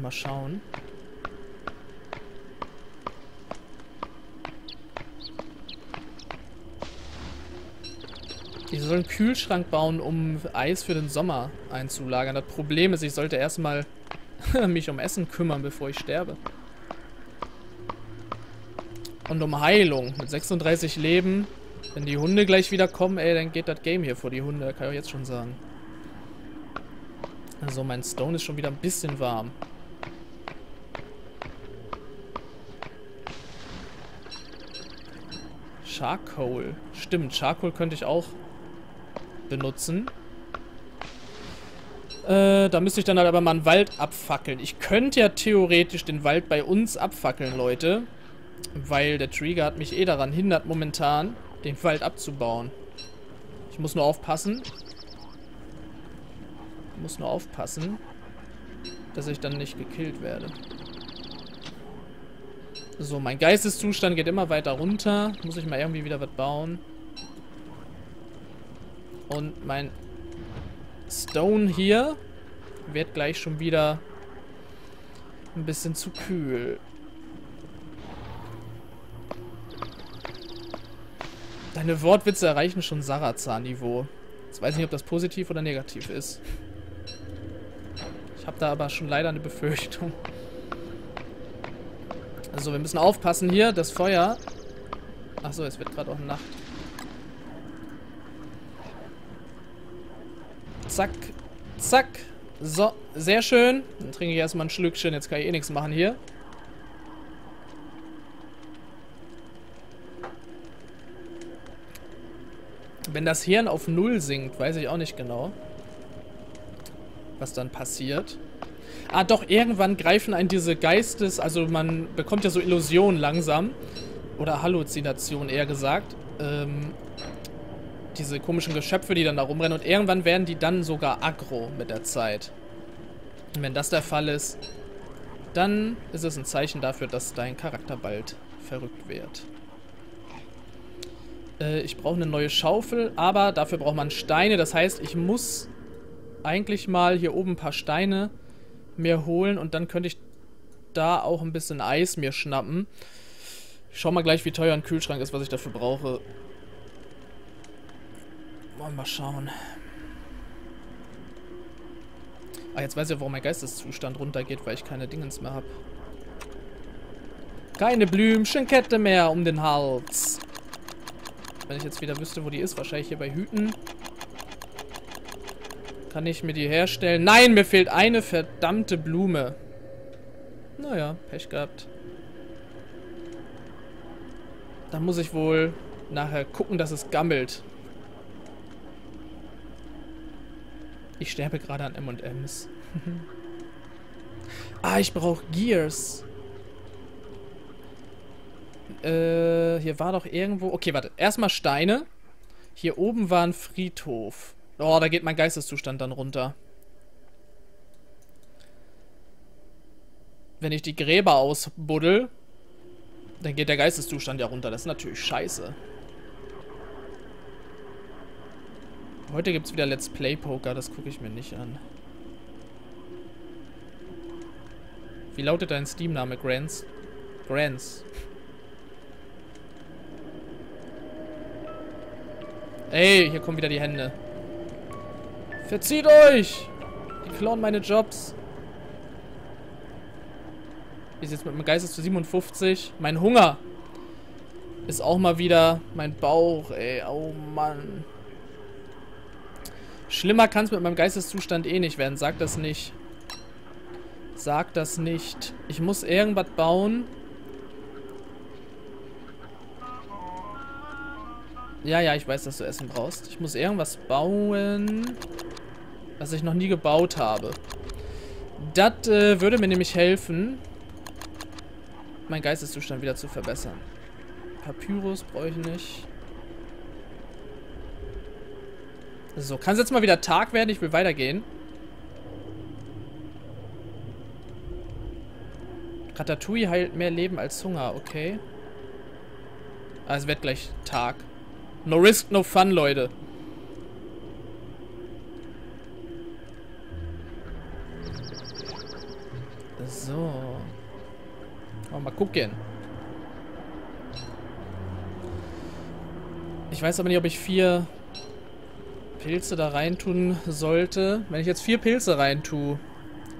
Mal schauen. Ich soll einen Kühlschrank bauen, um Eis für den Sommer einzulagern. Das Problem ist, ich sollte erstmal mich um Essen kümmern, bevor ich sterbe. Und um Heilung. Mit 36 Leben. Wenn die Hunde gleich wieder kommen, ey, dann geht das Game hier vor die Hunde. Kann ich auch jetzt schon sagen. Also mein Stone ist schon wieder ein bisschen warm. Charcoal. Stimmt, Charcoal könnte ich auch benutzen. Äh, da müsste ich dann halt aber mal einen Wald abfackeln. Ich könnte ja theoretisch den Wald bei uns abfackeln, Leute. Weil der Trigger hat mich eh daran hindert, momentan den Wald abzubauen. Ich muss nur aufpassen. Ich muss nur aufpassen, dass ich dann nicht gekillt werde. So, mein Geisteszustand geht immer weiter runter. Muss ich mal irgendwie wieder was bauen. Und mein Stone hier wird gleich schon wieder ein bisschen zu kühl. Deine Wortwitze erreichen schon Sarazar-Niveau. Jetzt weiß ich nicht, ob das positiv oder negativ ist. Ich habe da aber schon leider eine Befürchtung. Also, wir müssen aufpassen hier. Das Feuer... Achso, es wird gerade auch Nacht. Zack. Zack. So, sehr schön. Dann trinke ich erstmal ein Schlückchen. Jetzt kann ich eh nichts machen hier. Wenn das Hirn auf Null sinkt, weiß ich auch nicht genau, was dann passiert. Ah, doch, irgendwann greifen einen diese Geistes... Also man bekommt ja so Illusionen langsam. Oder Halluzinationen eher gesagt. Ähm, diese komischen Geschöpfe, die dann da rumrennen. Und irgendwann werden die dann sogar aggro mit der Zeit. Und wenn das der Fall ist, dann ist es ein Zeichen dafür, dass dein Charakter bald verrückt wird. Äh, ich brauche eine neue Schaufel, aber dafür braucht man Steine. Das heißt, ich muss eigentlich mal hier oben ein paar Steine mir holen und dann könnte ich da auch ein bisschen Eis mir schnappen. Ich schau mal gleich, wie teuer ein Kühlschrank ist, was ich dafür brauche. Wollen wir mal schauen. Ah, jetzt weiß ich, warum mein Geisteszustand runtergeht, weil ich keine Dingens mehr habe. Keine Blümchenkette mehr um den Hals. Wenn ich jetzt wieder wüsste, wo die ist, wahrscheinlich hier bei Hüten. Kann ich mir die herstellen? Nein, mir fehlt eine verdammte Blume. Naja, Pech gehabt. Dann muss ich wohl nachher gucken, dass es gammelt. Ich sterbe gerade an M&M's. ah, ich brauche Gears. Äh, hier war doch irgendwo... Okay, warte. Erstmal Steine. Hier oben war ein Friedhof. Oh, da geht mein Geisteszustand dann runter. Wenn ich die Gräber ausbuddel, dann geht der Geisteszustand ja runter. Das ist natürlich scheiße. Heute gibt es wieder Let's Play Poker, das gucke ich mir nicht an. Wie lautet dein Steam-Name, Grants? Grants. Ey, hier kommen wieder die Hände. Verzieht euch! Die klauen meine Jobs. Ist jetzt mit dem Geistes zu 57. Mein Hunger ist auch mal wieder mein Bauch, ey. Oh Mann. Schlimmer kann es mit meinem Geisteszustand eh nicht werden. Sag das nicht. Sag das nicht. Ich muss irgendwas bauen. Ja, ja, ich weiß, dass du Essen brauchst. Ich muss irgendwas bauen, was ich noch nie gebaut habe. Das äh, würde mir nämlich helfen, meinen Geisteszustand wieder zu verbessern. Papyrus brauche ich nicht. So, kann es jetzt mal wieder Tag werden? Ich will weitergehen. Ratatouille heilt mehr Leben als Hunger, okay. Es wird gleich Tag. No risk, no fun, Leute. So. mal gucken. Ich weiß aber nicht, ob ich vier Pilze da reintun sollte. Wenn ich jetzt vier Pilze reintue,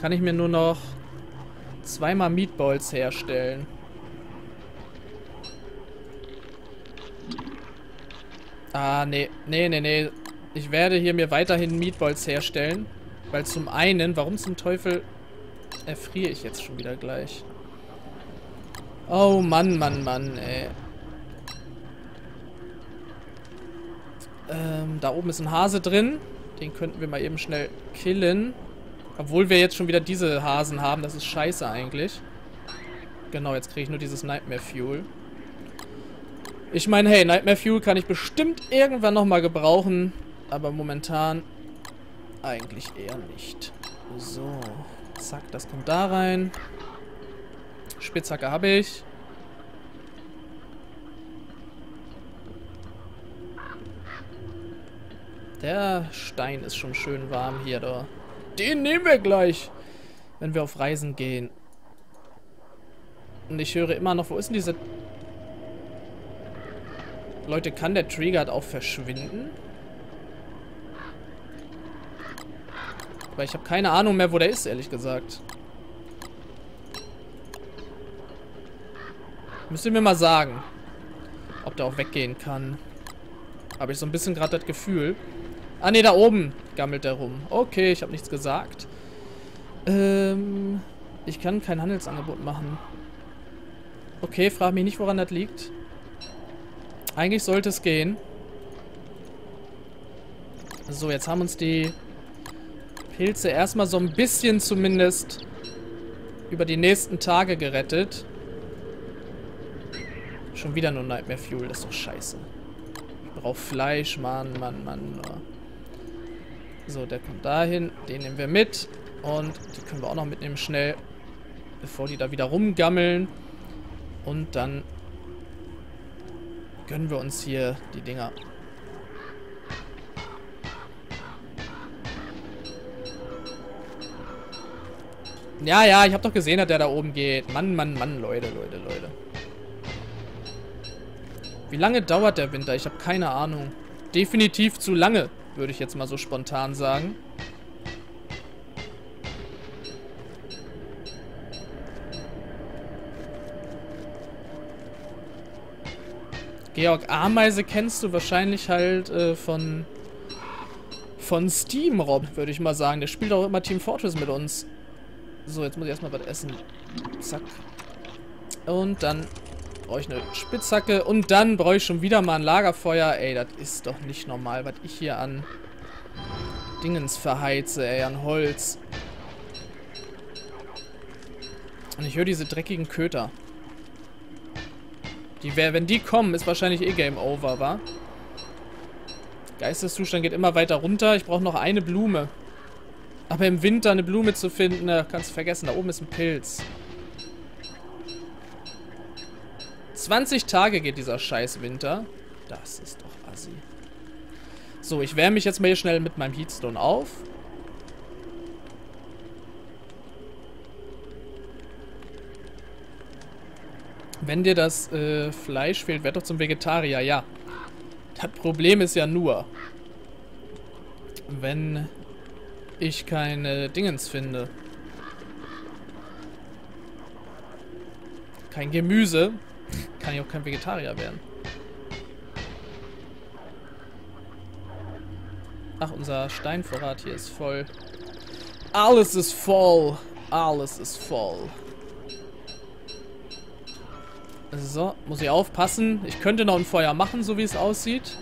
kann ich mir nur noch zweimal Meatballs herstellen. Ah, nee. Nee, nee, nee. Ich werde hier mir weiterhin Meatballs herstellen. Weil zum einen, warum zum Teufel erfriere ich jetzt schon wieder gleich? Oh Mann, Mann, Mann, ey. Ähm, da oben ist ein Hase drin. Den könnten wir mal eben schnell killen. Obwohl wir jetzt schon wieder diese Hasen haben. Das ist scheiße eigentlich. Genau, jetzt kriege ich nur dieses Nightmare Fuel. Ich meine, hey, Nightmare Fuel kann ich bestimmt irgendwann nochmal gebrauchen. Aber momentan eigentlich eher nicht. So. Zack, das kommt da rein. Spitzhacke habe ich. Der Stein ist schon schön warm hier, da. Den nehmen wir gleich, wenn wir auf Reisen gehen. Und ich höre immer noch, wo ist denn diese... Leute, kann der Trigger auch verschwinden? Weil ich habe keine Ahnung mehr, wo der ist, ehrlich gesagt. Müsst ihr mir mal sagen, ob der auch weggehen kann. Habe ich so ein bisschen gerade das Gefühl. Ah, ne, da oben gammelt der rum. Okay, ich habe nichts gesagt. Ähm, ich kann kein Handelsangebot machen. Okay, frag mich nicht, woran das liegt. Eigentlich sollte es gehen. So, jetzt haben uns die Pilze erstmal so ein bisschen zumindest über die nächsten Tage gerettet. Schon wieder nur Nightmare Fuel, das ist doch scheiße. Ich brauche Fleisch, Mann, Mann, Mann. So, der kommt dahin. Den nehmen wir mit. Und die können wir auch noch mitnehmen schnell. Bevor die da wieder rumgammeln. Und dann gönnen wir uns hier die Dinger. Ja, ja, ich habe doch gesehen, dass der da oben geht. Mann, Mann, Mann, Leute, Leute, Leute. Wie lange dauert der Winter? Ich habe keine Ahnung. Definitiv zu lange. Würde ich jetzt mal so spontan sagen. Georg Ameise kennst du wahrscheinlich halt äh, von von Steam, Rob, würde ich mal sagen. Der spielt auch immer Team Fortress mit uns. So, jetzt muss ich erstmal was essen. Zack. Und dann brauche ich eine Spitzhacke. Und dann brauche ich schon wieder mal ein Lagerfeuer. Ey, das ist doch nicht normal, was ich hier an Dingens verheize, ey, an Holz. Und ich höre diese dreckigen Köter. Die, wenn die kommen, ist wahrscheinlich eh Game Over, wa? Geisteszustand geht immer weiter runter. Ich brauche noch eine Blume. Aber im Winter eine Blume zu finden, kannst du vergessen. Da oben ist ein Pilz. 20 Tage geht dieser scheiß Winter. Das ist doch assi. So, ich wärme mich jetzt mal hier schnell mit meinem Heatstone auf. Wenn dir das äh, Fleisch fehlt, werd doch zum Vegetarier. Ja. Das Problem ist ja nur, wenn ich keine Dingens finde. Kein Gemüse, kann ich auch kein Vegetarier werden. Ach, unser Steinvorrat hier ist voll. Alles ist voll. Alles ist voll. So, muss ich aufpassen. Ich könnte noch ein Feuer machen, so wie es aussieht.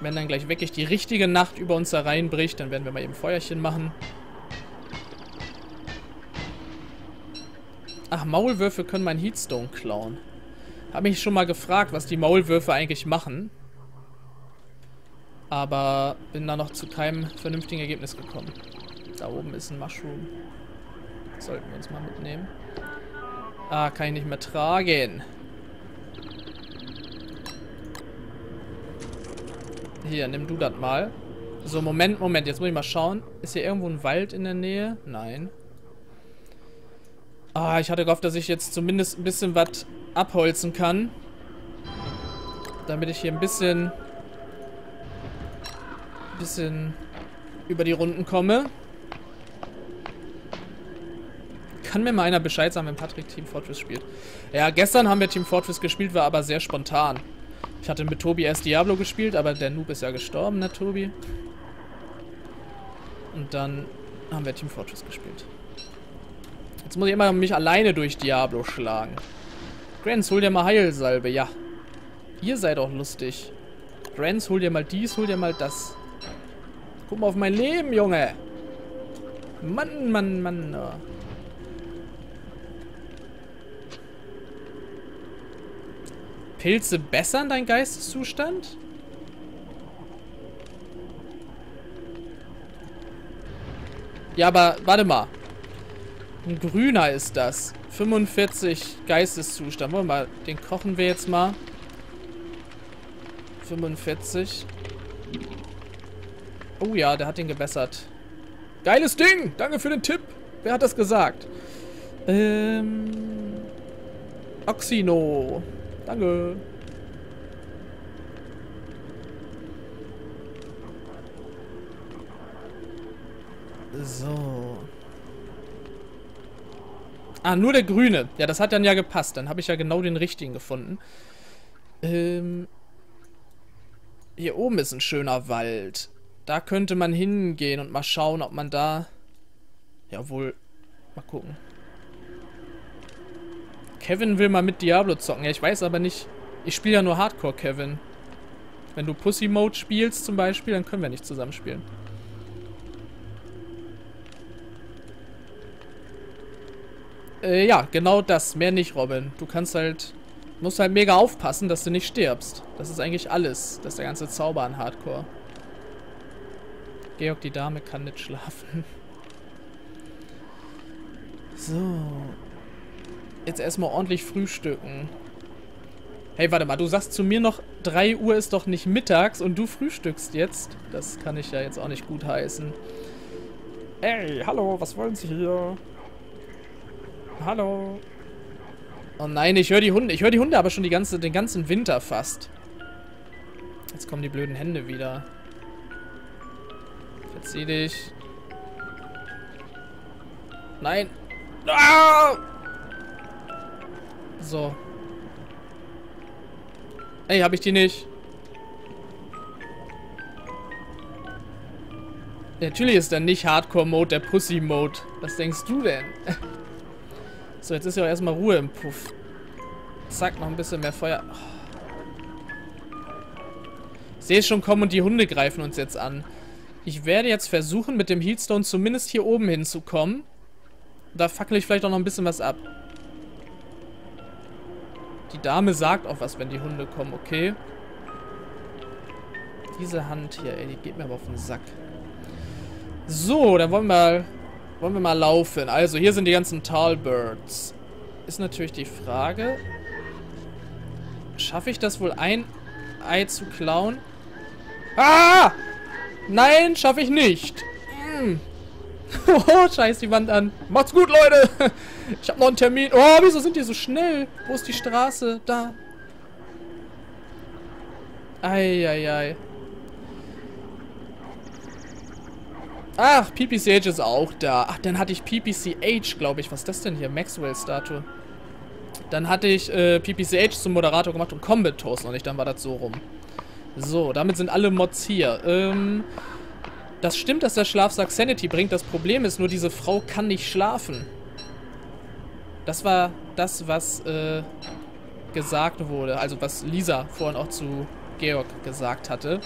Wenn dann gleich wirklich die richtige Nacht über uns hereinbricht, dann werden wir mal eben Feuerchen machen. Ach, Maulwürfe können mein Heatstone klauen. Habe mich schon mal gefragt, was die Maulwürfe eigentlich machen. Aber bin da noch zu keinem vernünftigen Ergebnis gekommen. Da oben ist ein Mushroom. Sollten wir uns mal mitnehmen. Ah, kann ich nicht mehr tragen. Hier, nimm du das mal. So, Moment, Moment. Jetzt muss ich mal schauen. Ist hier irgendwo ein Wald in der Nähe? Nein. Ah, ich hatte gehofft, dass ich jetzt zumindest ein bisschen was abholzen kann. Damit ich hier ein bisschen... bisschen über die Runden komme. Kann mir mal einer Bescheid sagen, wenn Patrick Team Fortress spielt. Ja, gestern haben wir Team Fortress gespielt, war aber sehr spontan. Ich hatte mit Tobi erst Diablo gespielt, aber der Noob ist ja gestorben, ne Tobi? Und dann haben wir Team Fortress gespielt. Jetzt muss ich immer mich alleine durch Diablo schlagen. Grants, hol dir mal Heilsalbe. Ja. Ihr seid auch lustig. Grants, hol dir mal dies, hol dir mal das. Guck mal auf mein Leben, Junge. Mann, Mann, Mann. Oh. Pilze bessern dein Geisteszustand? Ja, aber warte mal. Ein grüner ist das. 45 Geisteszustand. Wollen wir mal, den kochen wir jetzt mal. 45. Oh ja, der hat den gebessert. Geiles Ding! Danke für den Tipp. Wer hat das gesagt? Ähm... Oxino. Danke. So. Ah, nur der grüne. Ja, das hat dann ja gepasst. Dann habe ich ja genau den richtigen gefunden. Ähm, hier oben ist ein schöner Wald. Da könnte man hingehen und mal schauen, ob man da... Ja, wohl... Mal gucken. Kevin will mal mit Diablo zocken. Ja, ich weiß aber nicht... Ich spiele ja nur Hardcore, Kevin. Wenn du Pussy Mode spielst zum Beispiel, dann können wir nicht zusammen spielen. Äh, ja, genau das. Mehr nicht, Robin. Du kannst halt... Musst halt mega aufpassen, dass du nicht stirbst. Das ist eigentlich alles. Das ist der ganze Zauber an Hardcore. Georg, die Dame kann nicht schlafen. So. Jetzt erstmal ordentlich frühstücken. Hey, warte mal, du sagst zu mir noch, 3 Uhr ist doch nicht mittags und du frühstückst jetzt. Das kann ich ja jetzt auch nicht gut heißen. Ey, hallo, was wollen Sie hier? Hallo. Oh nein, ich höre die Hunde. Ich höre die Hunde aber schon die ganze, den ganzen Winter fast. Jetzt kommen die blöden Hände wieder. Verzieh dich. Nein. Ah! So. Ey, hab ich die nicht? Natürlich ist der nicht Hardcore-Mode der Pussy-Mode. Was denkst du denn? So, jetzt ist ja auch erstmal Ruhe im Puff. Zack, noch ein bisschen mehr Feuer. Ich sehe es schon kommen und die Hunde greifen uns jetzt an. Ich werde jetzt versuchen, mit dem Heatstone zumindest hier oben hinzukommen. Da fackel ich vielleicht auch noch ein bisschen was ab. Die Dame sagt auch was, wenn die Hunde kommen, okay? Diese Hand hier, ey, die geht mir aber auf den Sack. So, dann wollen wir wollen wir mal laufen. Also, hier sind die ganzen Talbirds. Ist natürlich die Frage... Schaffe ich das wohl, ein Ei zu klauen? Ah! Nein, schaffe ich nicht. Mm. Oh, scheiß die Wand an. Macht's gut, Leute. Ich habe noch einen Termin. Oh, wieso sind die so schnell? Wo ist die Straße? Da. Eieiei. Ei, ei. Ach, PPCH ist auch da. Ach, dann hatte ich PPCH, glaube ich. Was ist das denn hier? Maxwell-Statue. Dann hatte ich äh, PPCH zum Moderator gemacht und Combat Toast noch nicht. Dann war das so rum. So, damit sind alle Mods hier. Ähm, das stimmt, dass der Schlafsack Sanity bringt. Das Problem ist nur, diese Frau kann nicht schlafen. Das war das, was äh, gesagt wurde. Also was Lisa vorhin auch zu Georg gesagt hatte.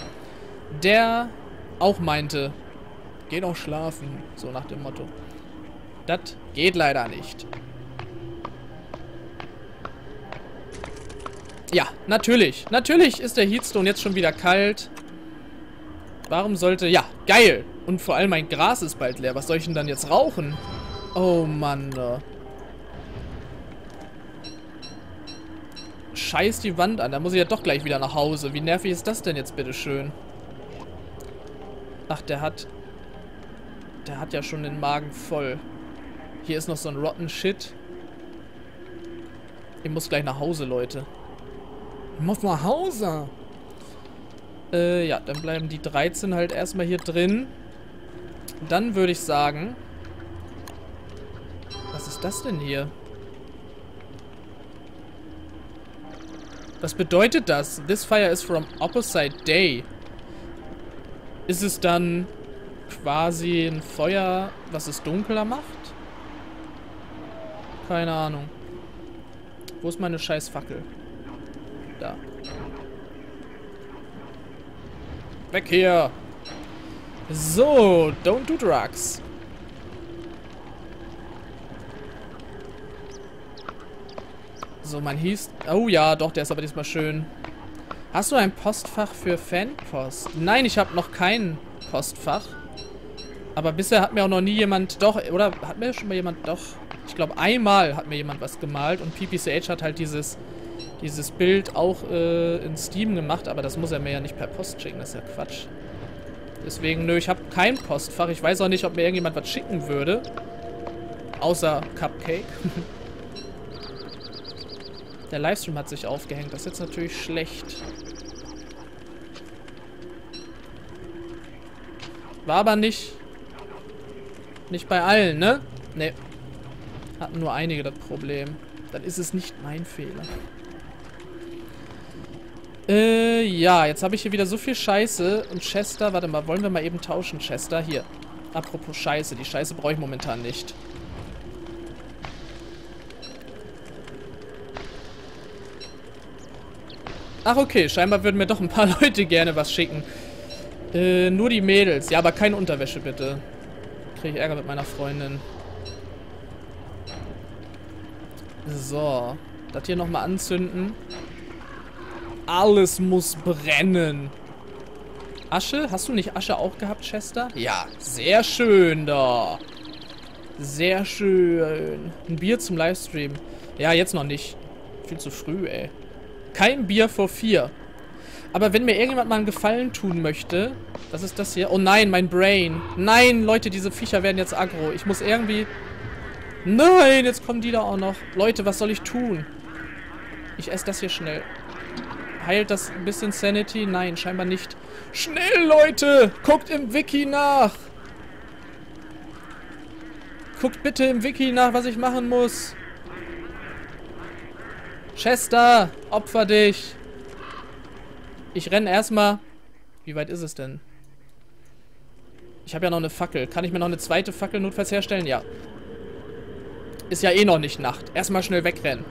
Der auch meinte, Geh doch schlafen. So nach dem Motto. Das geht leider nicht. Ja, natürlich. Natürlich ist der Heatstone jetzt schon wieder kalt. Warum sollte... Ja, geil. Und vor allem mein Gras ist bald leer. Was soll ich denn dann jetzt rauchen? Oh, Mann. Scheiß die Wand an. Da muss ich ja doch gleich wieder nach Hause. Wie nervig ist das denn jetzt, bitteschön? Ach, der hat der hat ja schon den Magen voll. Hier ist noch so ein Rotten Shit. Ich muss gleich nach Hause, Leute. Ich muss nach Hause. Äh, ja, dann bleiben die 13 halt erstmal hier drin. Dann würde ich sagen... Was ist das denn hier? Was bedeutet das? This fire is from opposite day. Ist es dann quasi ein Feuer, was es dunkler macht? Keine Ahnung. Wo ist meine scheiß Fackel? Da. Weg hier! So, don't do drugs. So, man hieß... Oh ja, doch, der ist aber diesmal schön. Hast du ein Postfach für Fanpost? Nein, ich habe noch kein Postfach. Aber bisher hat mir auch noch nie jemand... Doch, oder hat mir schon mal jemand... Doch. Ich glaube, einmal hat mir jemand was gemalt. Und PPCH hat halt dieses, dieses Bild auch äh, in Steam gemacht. Aber das muss er mir ja nicht per Post schicken. Das ist ja Quatsch. Deswegen, nö, ich habe kein Postfach. Ich weiß auch nicht, ob mir irgendjemand was schicken würde. Außer Cupcake. Der Livestream hat sich aufgehängt. Das ist jetzt natürlich schlecht. War aber nicht... Nicht bei allen, ne? Ne. Hatten nur einige das Problem. Dann ist es nicht mein Fehler. Äh, ja, jetzt habe ich hier wieder so viel Scheiße. Und Chester, warte mal, wollen wir mal eben tauschen, Chester? Hier. Apropos Scheiße, die Scheiße brauche ich momentan nicht. Ach, okay, scheinbar würden mir doch ein paar Leute gerne was schicken. Äh, nur die Mädels. Ja, aber keine Unterwäsche, bitte. Kriege ich Ärger mit meiner Freundin. So. Das hier nochmal anzünden. Alles muss brennen. Asche? Hast du nicht Asche auch gehabt, Chester? Ja, sehr schön da. Sehr schön. Ein Bier zum Livestream. Ja, jetzt noch nicht. Viel zu früh, ey. Kein Bier vor vier. Aber wenn mir irgendjemand mal einen Gefallen tun möchte... Was ist das hier? Oh nein, mein Brain. Nein, Leute, diese Viecher werden jetzt aggro. Ich muss irgendwie... Nein, jetzt kommen die da auch noch. Leute, was soll ich tun? Ich esse das hier schnell. Heilt das ein bisschen Sanity? Nein, scheinbar nicht. Schnell, Leute! Guckt im Wiki nach! Guckt bitte im Wiki nach, was ich machen muss. Chester, opfer dich. Ich renne erstmal. Wie weit ist es denn? Ich habe ja noch eine Fackel. Kann ich mir noch eine zweite Fackel notfalls herstellen? Ja. Ist ja eh noch nicht Nacht. Erstmal schnell wegrennen.